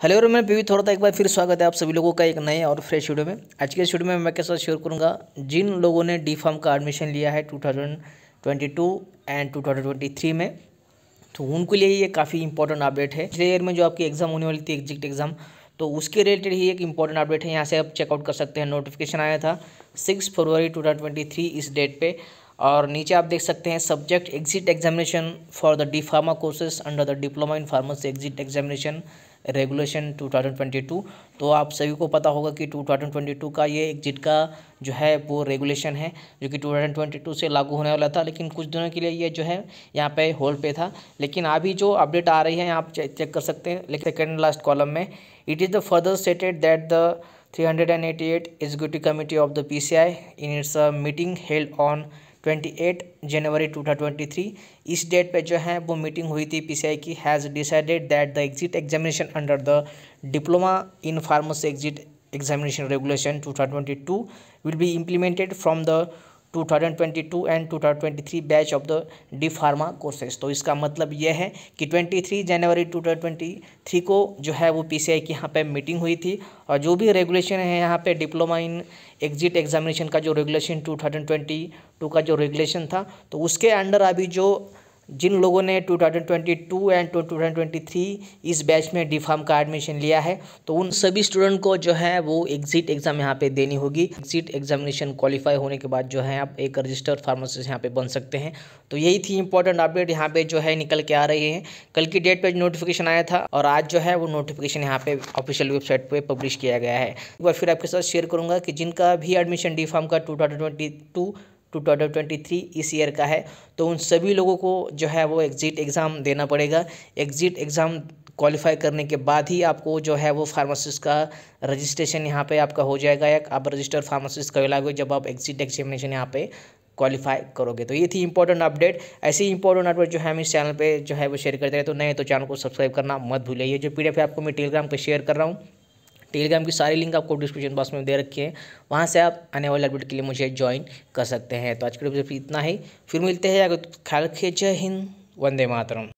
Hello और मैं PV, थोड़ा था एक बार फिर स्वागत है आप सभी लोगों का एक नए और फ्रेश वीडियो में। आज के वीडियो में मैं के साथ शेयर करूँगा जिन लोगों ने डी फार्म का एडमिशन लिया है 2022 एंड 2023 में। तो उनके लिए ये काफ़ी इंपॉर्टेंट अपडेट है। पिछले ईयर में जो आपकी एग्ज़ाम होने वाली थी एग्जिट एग्ज़ाम तो उसके रिलेटेड ही एक इंपॉर्टेंट अपडेट है। यहाँ से आप चेकआउट कर सकते हैं। नोटिफिकेशन आया था सिक्स फरवरी टू इस डेट पर और नीचे आप देख सकते हैं subject exit examination for the D pharma courses under the diploma in pharmacy exit examination regulation 2022 तो आप सभी को पता होगा कि 2022 का ये एग्जिट का जो है वो रेगुलेशन है, जो कि 2022 से लागू होने वाला था, लेकिन कुछ दिनों के लिए ये जो है यहाँ पे होल्ड पे था। लेकिन अभी जो अपडेट आ रही है आप चेक कर सकते हैं, लेकिन सेकेंड लास्ट कॉलम में it is the further stated that the 388 executive committee of the PCI in its meeting held on 28 January 2023 इस डेट पे जो है, वो मीटिंग हुई थी पीसीआई की। Has decided that the exit examination under the diploma in pharmacy exit examination regulation 2022 will be implemented from the 2022 and 2023 batch of the D pharma courses तो इसका मतलब यह है कि 23 जनवरी 2023 को जो है वो पीसीआई की यहाँ पे मीटिंग हुई थी और जो भी रेगुलेशन है यहाँ पे डिप्लोमा इन एग्जिट एग्जामिनेशन का जो रेगुलेशन 2022 का जो रेगुलेशन था तो उसके अंडर अभी जो जिन लोगों ने 2022 एंड 2023 इस बैच में डी फार्म का एडमिशन लिया है तो उन सभी स्टूडेंट को जो है वो एग्जिट एग्ज़ाम यहाँ पे देनी होगी। एग्जिट एग्जामिनेशन क्वालिफाई होने के बाद जो है आप एक रजिस्टर्ड फार्मासिस्ट यहाँ पे बन सकते हैं। तो यही थी इंपॉर्टेंट अपडेट यहाँ पे जो है निकल के आ रही है। कल की डेट पर नोटिफिकेशन आया था और आज जो है वो नोटिफिकेशन यहाँ पे ऑफिशियल वेबसाइट पर पब्लिश किया गया है। एक बार फिर आपके साथ शेयर करूँगा कि जिनका भी एडमिशन डी फार्म का two two thousand twenty three इस ईयर का है तो उन सभी लोगों को जो है वो एग्ज़िट एग्ज़ाम देना पड़ेगा। एग्ज़िट एग्ज़ाम क्वालिफाई करने के बाद ही आपको जो है वो फार्मासिस्ट का रजिस्ट्रेशन यहाँ पे आपका हो जाएगा। या आप रजिस्टर्ड फार्मासिस्ट का लागू जब आप एग्जिट एग्जामिनेशन यहाँ पे क्वालिफाई करोगे। तो ये थी इंपॉर्टेंट अपडेट ऐसी इंपॉर्टेंट अपडेट जो है हम इस चैनल पे जो है वो शेयर करते रहे। तो नए तो चैनल को सब्सक्राइब करना मत भूलिए। जो पी है आपको मैं टेलीग्राम पर शेयर कर रहा हूँ। टेलीग्राम की सारी लिंक आपको डिस्क्रिप्शन बॉक्स में दे रखी है। वहाँ से आप आने वाले अपडेट के लिए मुझे ज्वाइन कर सकते हैं। तो आज के लिए इतना ही। फिर मिलते हैं, अगर ख्याल रखिए। जय हिंद, वंदे मातरम।